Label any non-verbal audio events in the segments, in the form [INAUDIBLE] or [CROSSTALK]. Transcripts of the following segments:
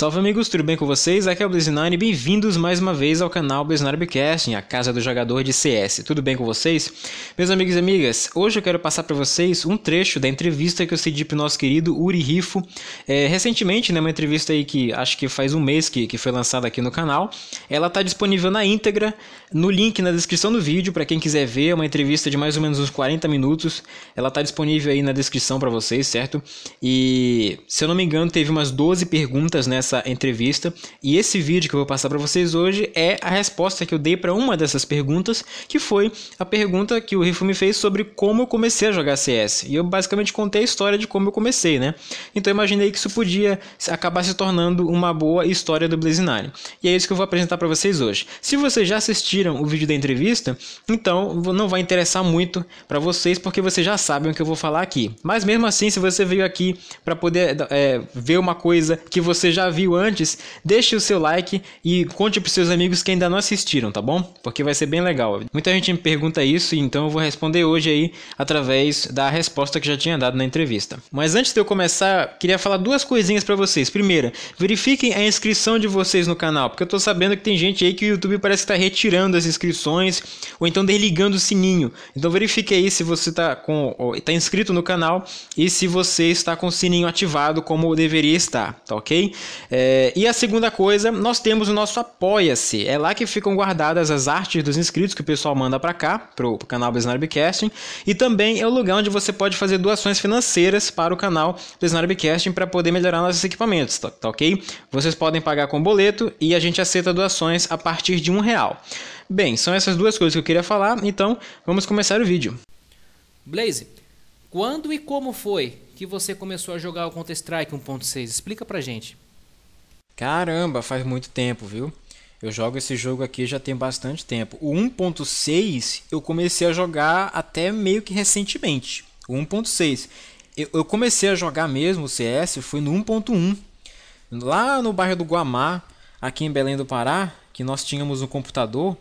Salve amigos, tudo bem com vocês? Aqui é o Blaze9 e bem-vindos mais uma vez ao canal Blaze9 Broadcasting, a casa do jogador de CS. Tudo bem com vocês? Meus amigos e amigas, hoje eu quero passar para vocês um trecho da entrevista que eu cedi pro nosso querido Uri Rifo. É, recentemente, né, uma entrevista aí que acho que faz um mês que, que foi lançada aqui no canal. Ela está disponível na íntegra, no link na descrição do vídeo, para quem quiser ver. É uma entrevista de mais ou menos uns 40 minutos. Ela está disponível aí na descrição para vocês, certo? E, se eu não me engano, teve umas 12 perguntas, né? Nessa entrevista. E esse vídeo que eu vou passar para vocês hoje é a resposta que eu dei para uma dessas perguntas, que foi a pergunta que o Rifo me fez sobre como eu comecei a jogar CS. E eu basicamente contei a história de como eu comecei, né? Então eu imaginei que isso podia acabar se tornando uma boa história do Blaze9. E é isso que eu vou apresentar para vocês hoje. Se vocês já assistiram o vídeo da entrevista, então não vai interessar muito para vocês porque vocês já sabem o que eu vou falar aqui. Mas mesmo assim, se você veio aqui para poder é, ver uma coisa que você já viu antes, deixe o seu like e conte para seus amigos que ainda não assistiram, tá bom? Porque vai ser bem legal. Muita gente me pergunta isso, então eu vou responder hoje aí através da resposta que já tinha dado na entrevista. Mas antes de eu começar, queria falar duas coisinhas para vocês. Primeira, verifiquem a inscrição de vocês no canal, porque eu tô sabendo que tem gente aí que o YouTube parece que tá retirando as inscrições ou então desligando o sininho. Então verifique aí se você tá com tá inscrito no canal e se você está com o sininho ativado como deveria estar, tá OK? É, e a segunda coisa, nós temos o nosso Apoia-se. É lá que ficam guardadas as artes dos inscritos que o pessoal manda para cá, pro, pro canal Casting. E também é o lugar onde você pode fazer doações financeiras para o canal Casting para poder melhorar nossos equipamentos, tá, tá, ok? Vocês podem pagar com boleto e a gente aceita doações a partir de um real. Bem, são essas duas coisas que eu queria falar, então vamos começar o vídeo. Blaze, quando e como foi que você começou a jogar o Counter-Strike 1.6? Explica pra gente. Caramba, faz muito tempo, viu? Eu jogo esse jogo aqui já tem bastante tempo. O 1.6 eu comecei a jogar até meio que recentemente. O 1.6. Eu, comecei a jogar mesmo o CS foi no 1.1. Lá no bairro do Guamá, aqui em Belém do Pará, que nós tínhamos um computador.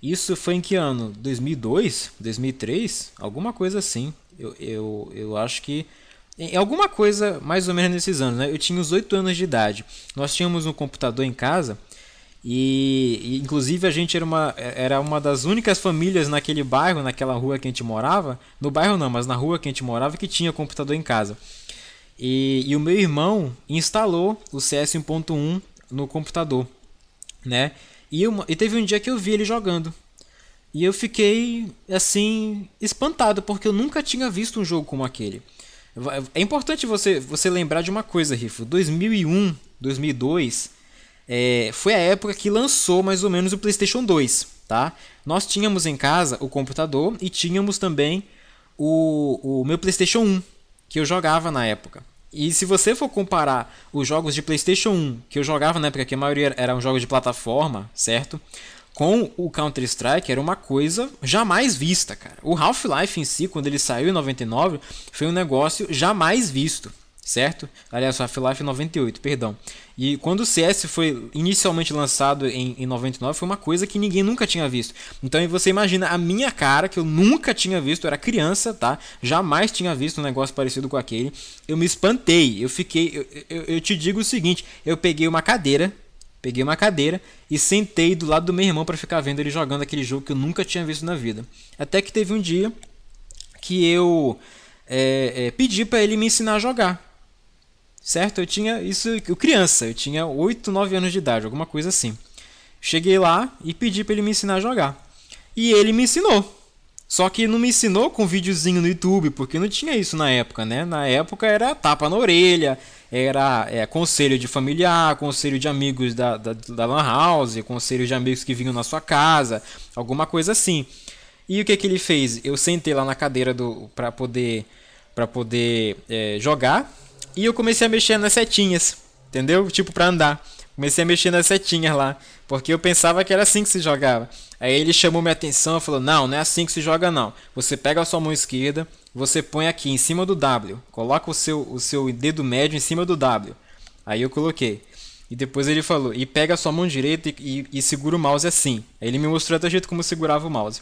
Isso foi em que ano? 2002? 2003? Alguma coisa assim. Eu, eu, eu acho que em alguma coisa mais ou menos nesses anos, né? Eu tinha uns 8 anos de idade. Nós tínhamos um computador em casa e, e, inclusive a gente era uma, era uma das únicas famílias naquele bairro, naquela rua que a gente morava. No bairro não, mas na rua que a gente morava que tinha computador em casa. E, e o meu irmão instalou o CS 1.1 no computador, né? E, eu, e teve um dia que eu vi ele jogando. E eu fiquei assim espantado porque eu nunca tinha visto um jogo como aquele. É importante você, você lembrar de uma coisa, Rifo. 2001, 2002 é, foi a época que lançou mais ou menos o PlayStation 2, tá? Nós tínhamos em casa o computador e tínhamos também o, o meu PlayStation 1 que eu jogava na época. E se você for comparar os jogos de PlayStation 1 que eu jogava na época, que a maioria eram jogos de plataforma, certo? Com o Counter-Strike era uma coisa jamais vista, cara. O Half-Life em si, quando ele saiu em 99, foi um negócio jamais visto, certo? Aliás, Half-Life 98, perdão. E quando o CS foi inicialmente lançado em, em 99, foi uma coisa que ninguém nunca tinha visto. Então você imagina a minha cara, que eu nunca tinha visto, eu era criança, tá? Jamais tinha visto um negócio parecido com aquele. Eu me espantei, eu fiquei. eu, eu, eu te digo o seguinte: eu peguei uma cadeira Peguei uma cadeira e sentei do lado do meu irmão para ficar vendo ele jogando aquele jogo que eu nunca tinha visto na vida. Até que teve um dia que eu é, é, pedi para ele me ensinar a jogar. Certo? Eu tinha isso, eu criança, eu tinha 8, 9 anos de idade, alguma coisa assim. Cheguei lá e pedi para ele me ensinar a jogar. E ele me ensinou. Só que não me ensinou com um videozinho no YouTube, porque não tinha isso na época, né? Na época era tapa na orelha, era é, conselho de familiar, conselho de amigos da, da, da Lan House, conselho de amigos que vinham na sua casa, alguma coisa assim. E o que, que ele fez? Eu sentei lá na cadeira do para poder para poder é, jogar e eu comecei a mexer nas setinhas, entendeu? Tipo para andar. Comecei a mexer nas setinhas lá, porque eu pensava que era assim que se jogava. Aí ele chamou minha atenção e falou: Não, não é assim que se joga, não. Você pega a sua mão esquerda, você põe aqui em cima do W, coloca o seu, o seu dedo médio em cima do W. Aí eu coloquei. E depois ele falou: E pega a sua mão direita e, e, e segura o mouse assim. Aí ele me mostrou até o jeito como segurava o mouse.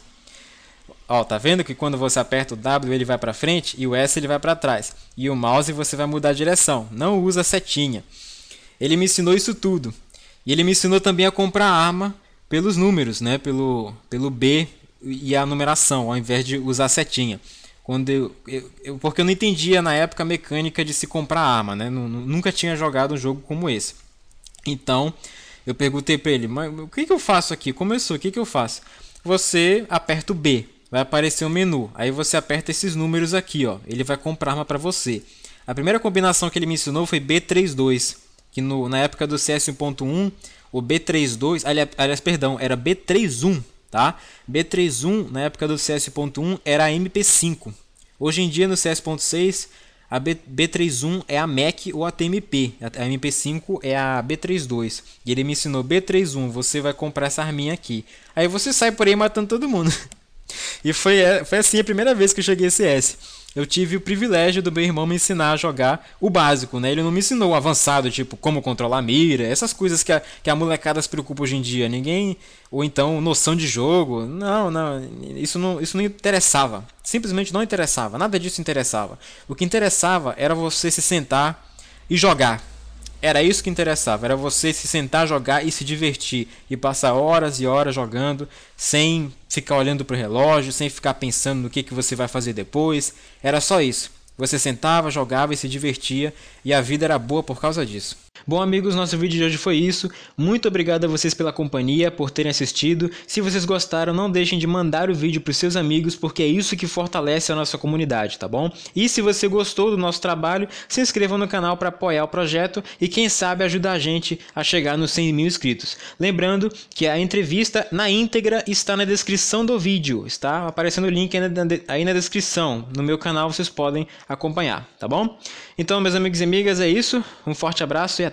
Ó, tá vendo que quando você aperta o W ele vai para frente e o S ele vai para trás. E o mouse você vai mudar a direção. Não usa setinha. Ele me ensinou isso tudo. E ele me ensinou também a comprar arma pelos números, né? Pelo, pelo B e a numeração, ao invés de usar setinha. Quando eu, eu, eu, porque eu não entendia na época a mecânica de se comprar arma, né? Nunca tinha jogado um jogo como esse. Então, eu perguntei para ele, mas o que, que eu faço aqui? Começou, o que, que eu faço? Você aperta o B, vai aparecer um menu. Aí você aperta esses números aqui, ó. Ele vai comprar arma para você. A primeira combinação que ele me ensinou foi B32, que no, na época do CS 1.1, o B32, aliás, perdão, era B31, tá? B31 na época do CS 1.1 era a MP5. Hoje em dia no CS.6 a B, B31 é a MEC ou a TMP. A MP5 é a B32. E ele me ensinou B31, você vai comprar essa arminha aqui. Aí você sai por aí matando todo mundo. [LAUGHS] e foi, é, foi assim a primeira vez que eu joguei CS eu tive o privilégio do meu irmão me ensinar a jogar o básico, né? Ele não me ensinou o avançado, tipo como controlar a mira, essas coisas que a, que a molecada se preocupa hoje em dia. Ninguém. Ou então noção de jogo. Não, não. Isso não, isso não interessava. Simplesmente não interessava. Nada disso interessava. O que interessava era você se sentar e jogar. Era isso que interessava, era você se sentar, jogar e se divertir e passar horas e horas jogando sem ficar olhando para o relógio, sem ficar pensando no que, que você vai fazer depois. Era só isso. Você sentava, jogava e se divertia e a vida era boa por causa disso. Bom, amigos, nosso vídeo de hoje foi isso. Muito obrigado a vocês pela companhia, por terem assistido. Se vocês gostaram, não deixem de mandar o vídeo para os seus amigos, porque é isso que fortalece a nossa comunidade, tá bom? E se você gostou do nosso trabalho, se inscreva no canal para apoiar o projeto e quem sabe ajudar a gente a chegar nos 100 mil inscritos. Lembrando que a entrevista na íntegra está na descrição do vídeo, está aparecendo o link aí na descrição. No meu canal vocês podem acompanhar, tá bom? Então, meus amigos e amigas, é isso. Um forte abraço e